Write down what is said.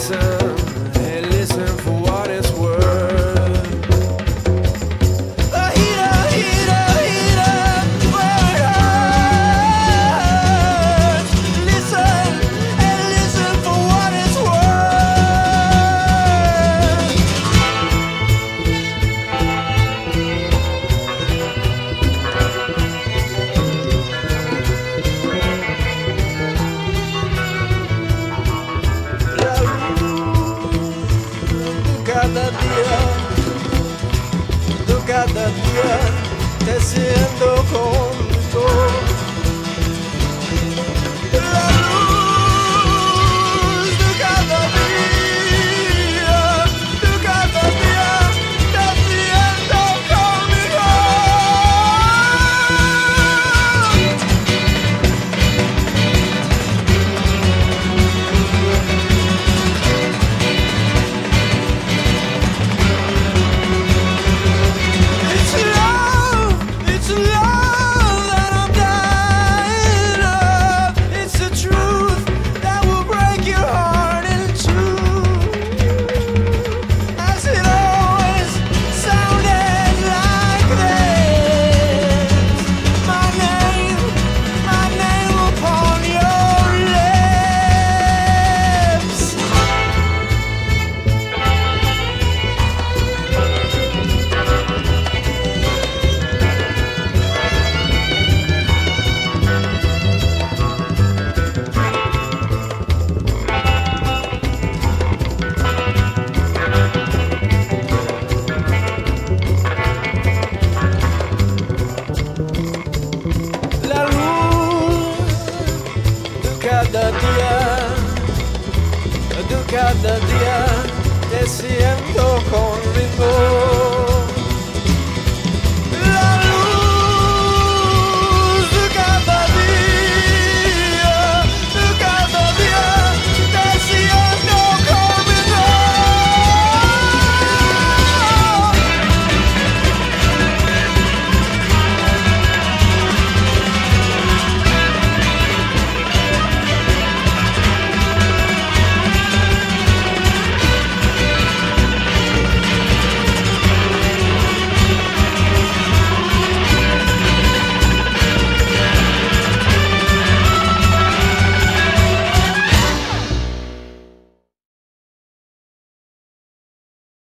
poison también te siento conmigo cada día te siento con rigor.